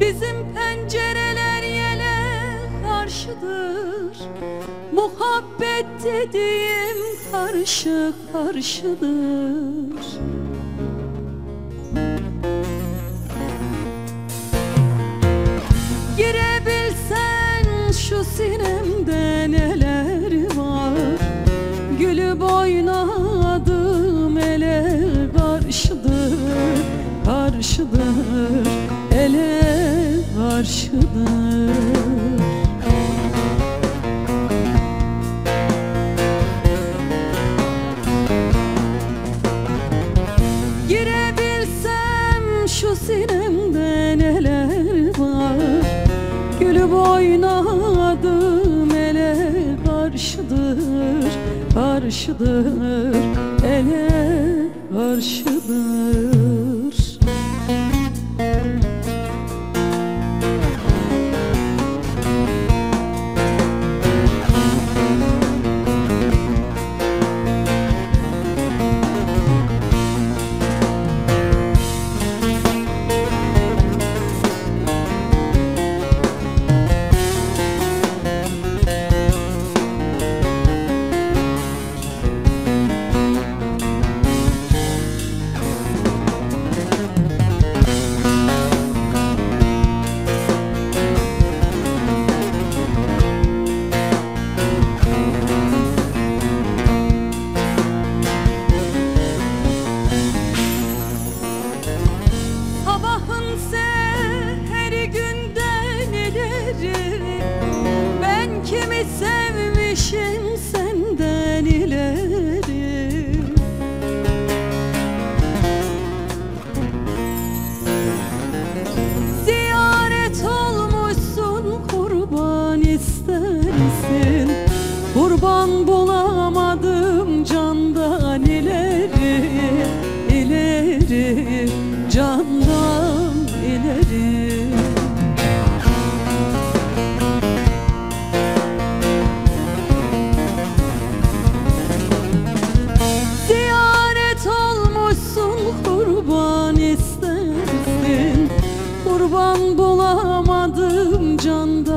Bizim pencereler yele karşıdır. Muhabbet dediğim karşı karşıdır. Girebilsen şu sinemde neler var? Gülü boynadım ele karşıdır Karşıdır. Ele karşıdır Girebilsem şu sinemde neler var? Gülü boynadım ele karşıdır Karşıdır ele karşıdır sevmişim senden ileri. Ziyaret olmuşsun kurban istersin Kurban bulamadım candan ileri ileri. Candan ileri. Kurban bulamadım canda